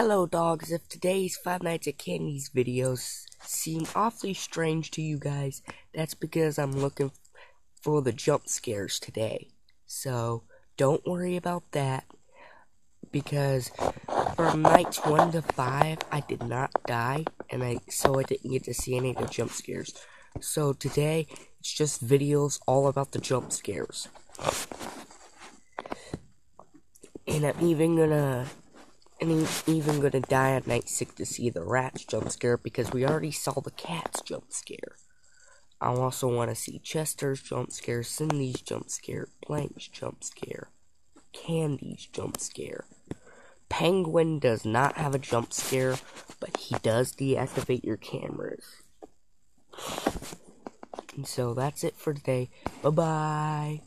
Hello, dogs. If today's Five Nights at Candy's videos seem awfully strange to you guys, that's because I'm looking for the jump scares today. So, don't worry about that. Because from nights 1 to 5, I did not die, and I so I didn't get to see any of the jump scares. So today, it's just videos all about the jump scares. And I'm even gonna I'm even gonna die at night sick to see the rats jump scare because we already saw the cats jump scare. I also want to see Chester's jump scare, Cindy's jump scare, Blank's jump scare, Candy's jump scare. Penguin does not have a jump scare, but he does deactivate your cameras. And so that's it for today. Bye bye.